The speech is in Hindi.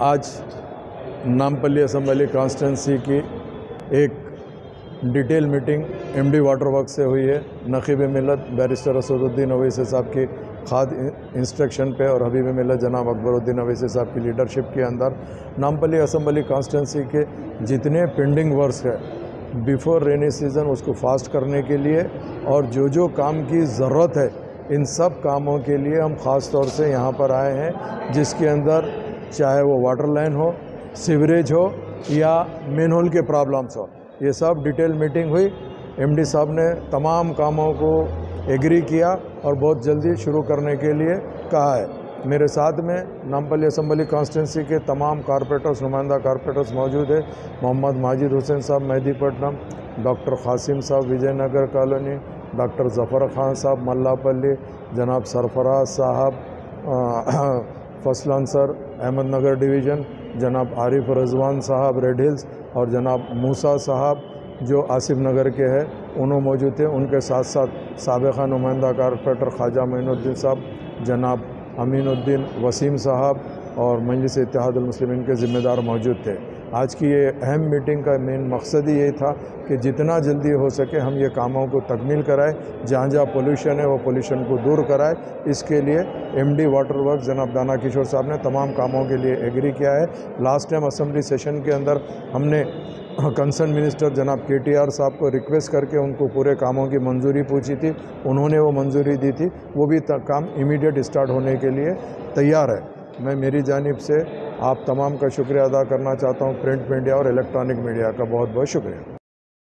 आज नामपल्ली असम्बली कॉन्स्टेंसी की एक detail meeting MD water work से हुई है। नकीब मिलत बैरिस्टर असदुद्दीन अवैसी साहब की खाद इंस्ट्रक्शन पे और हबीब मिलत जनाब अकबरुद्दीन अवैसी साहब की लीडरशिप के अंदर नामपल्ली असम्बली कॉन्स्टेंसी के जितने पेंडिंग वर्क्स है बिफोर रेनी सीज़न उसको फास्ट करने के लिए और जो जो काम की ज़रूरत है, इन सब कामों के लिए हम ख़ास तौर से यहाँ पर आए हैं, जिसके अंदर चाहे वो वाटर लाइन हो सीवरेज हो या मेन होल के प्रॉब्लम्स हो। ये सब डिटेल मीटिंग हुई। एमडी साहब ने तमाम कामों को एग्री किया और बहुत जल्दी शुरू करने के लिए कहा है। मेरे साथ में नामपल्ली असम्बली कॉन्स्टिटेंसी के तमाम कारपोरेटर्स नुमाइंदा कारपोरेटर्स मौजूद है। मोहम्मद माजिद हुसैन साहब मेहदीपट्टनम डॉक्टर ख़ासिम साहब, विजयनगर कॉलोनी डॉक्टर ज़फ़र ख़ान साहब, मल्लापल्ली, जनाब सरफराज साहब फसलान लांसर अहमदनगर डिवीज़न, जनाब आरिफ रजवान साहब, रेड हिल्स और जनाब मूसा साहब, जो आसिफ नगर के हैं उन्होंने मौजूद थे। उनके साथ साथ सबका नुमाइंदा कारपोरेटर ख्वाजा मीनुद्दीन साहब, जनाब अमीनुद्दीन वसीम साहब और मजलिस इतिहादमसलिमिन के ज़िम्मेदार मौजूद थे। आज की ये अहम मीटिंग का मेन मकसद ही यही था कि जितना जल्दी हो सके हम ये कामों को तकमील कराएँ, जहाँ जहाँ पोल्यूशन है, वो पोल्यूशन को दूर कराएँ। इसके लिए एमडी वाटर वर्क जनाब दाना किशोर साहब ने तमाम कामों के लिए एग्री किया है। लास्ट टाइम असम्बली सेशन के अंदर हमने कंसर्न मिनिस्टर जनाब के टी आर साहब को रिक्वेस्ट करके उनको पूरे कामों की मंजूरी पूछी थी। उन्होंने वो मंजूरी दी थी। वो भी काम इमीडिएट स्टार्ट होने के लिए तैयार है। मैं मेरी जानब से आप तमाम का शुक्रिया अदा करना चाहता हूँ, प्रिंट मीडिया और इलेक्ट्रॉनिक मीडिया का बहुत बहुत शुक्रिया।